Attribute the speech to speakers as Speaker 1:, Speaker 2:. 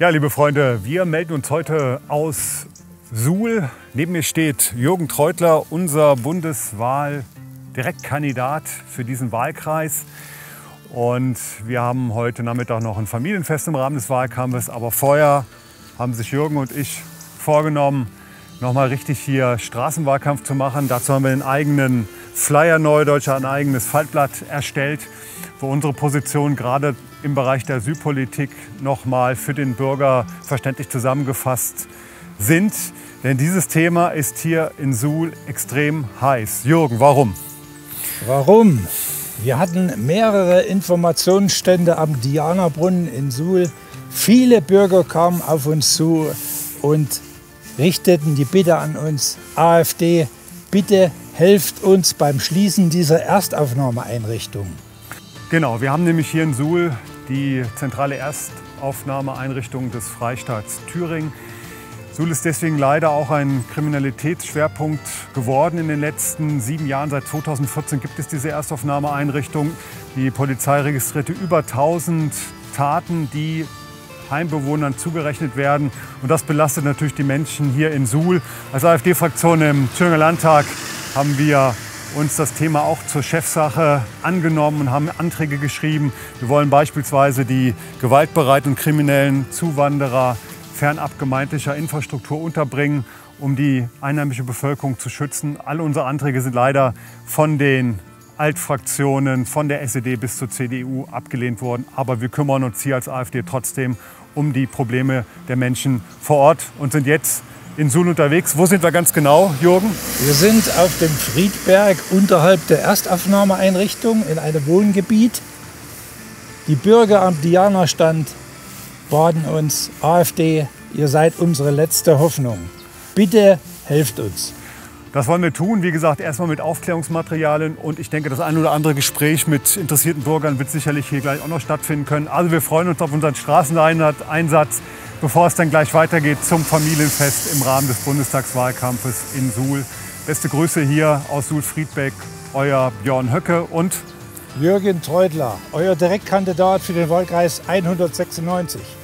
Speaker 1: Ja, liebe Freunde, wir melden uns heute aus Suhl. Neben mir steht Jürgen Treutler, unser Bundeswahl-Direktkandidat für diesen Wahlkreis. Und wir haben heute Nachmittag noch ein Familienfest im Rahmen des Wahlkampfes. Aber vorher haben sich Jürgen und ich vorgenommen, noch mal richtig hier Straßenwahlkampf zu machen. Dazu haben wir einen eigenen Flyer Neudeutscher, ein eigenes Faltblatt erstellt, wo unsere Position gerade im Bereich der Asylpolitik noch mal für den Bürger verständlich zusammengefasst sind. Denn dieses Thema ist hier in Suhl extrem heiß. Jürgen, warum?
Speaker 2: Warum? Wir hatten mehrere Informationsstände am Dianabrunnen in Suhl. Viele Bürger kamen auf uns zu und richteten die Bitte an uns, AfD, bitte helft uns beim Schließen dieser Erstaufnahmeeinrichtung.
Speaker 1: Genau, wir haben nämlich hier in Suhl die zentrale Erstaufnahmeeinrichtung des Freistaats Thüringen. Suhl ist deswegen leider auch ein Kriminalitätsschwerpunkt geworden in den letzten sieben Jahren. Seit 2014 gibt es diese Erstaufnahmeeinrichtung. Die Polizei registrierte über 1000 Taten, die Heimbewohnern zugerechnet werden. Und das belastet natürlich die Menschen hier in Suhl. Als AfD-Fraktion im Thüringer Landtag haben wir uns das Thema auch zur Chefsache angenommen und haben Anträge geschrieben. Wir wollen beispielsweise die gewaltbereiten kriminellen Zuwanderer fernab gemeindlicher Infrastruktur unterbringen, um die einheimische Bevölkerung zu schützen. Alle unsere Anträge sind leider von den Altfraktionen, von der SED bis zur CDU abgelehnt worden. Aber wir kümmern uns hier als AfD trotzdem um die Probleme der Menschen vor Ort und sind jetzt in Suhl unterwegs. Wo sind wir ganz genau, Jürgen?
Speaker 2: Wir sind auf dem Friedberg unterhalb der Erstaufnahmeeinrichtung in einem Wohngebiet. Die Bürger am Diana-Stand baden uns, AfD, ihr seid unsere letzte Hoffnung. Bitte helft uns.
Speaker 1: Das wollen wir tun, wie gesagt, erstmal mit Aufklärungsmaterialien und ich denke, das ein oder andere Gespräch mit interessierten Bürgern wird sicherlich hier gleich auch noch stattfinden können. Also wir freuen uns auf unseren Straßeneinsatz, bevor es dann gleich weitergeht zum Familienfest im Rahmen des Bundestagswahlkampfes in Suhl. Beste Grüße hier aus Suhl-Friedbeck, euer Björn Höcke und
Speaker 2: Jürgen Treudler, euer Direktkandidat für den Wahlkreis 196.